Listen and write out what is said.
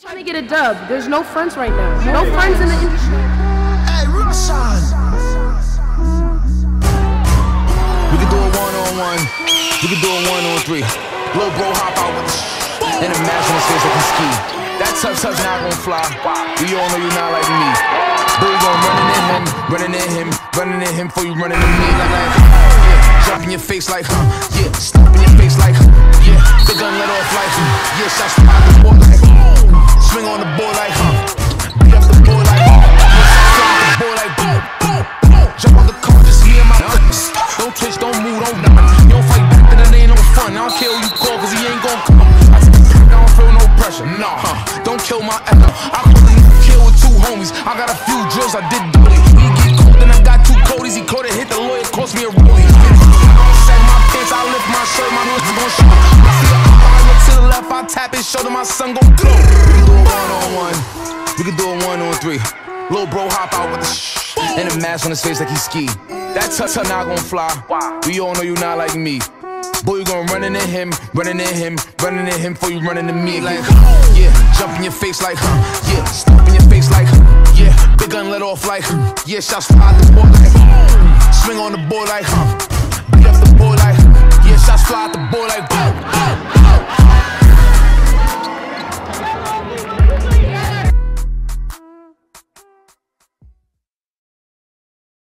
Trying to get a dub. There's no friends right now. No friends in the industry. Hey, Rushan! We can do a one on one. We can do a one on three. Little bro hop out with the and imagine his face like he ski. That touch touch not gonna fly. We all know you're not like me. We gon' running in him, running in him, running in him for you running in me like like. Yeah, jump in your face like huh. Yeah, stop in your face like huh. Yeah, the gun let off like huh. Yeah, shots Don't kill my echo. I couldn't kill with two homies. I got a few drills, I did dirty. He get cold, then I got two codies. He caught it, hit the lawyer, cost me a rollie. Sag my pants, I lift my shirt, my hood's gon' show. I see up, I look to the left, I tap his shoulder, my son gon' glow. We can do a one on one. We can do a one on three. Little bro hop out with the sh- and a mask on his face like he ski. That touch not gon' fly. We all know you not like me. Boy, you gon' running in him, running in him, running in him for you running to me. Like yeah, jump in your face like huh, yeah, stop in your face like huh, yeah, big gun let off like huh, yeah, shots fired the boy like huh,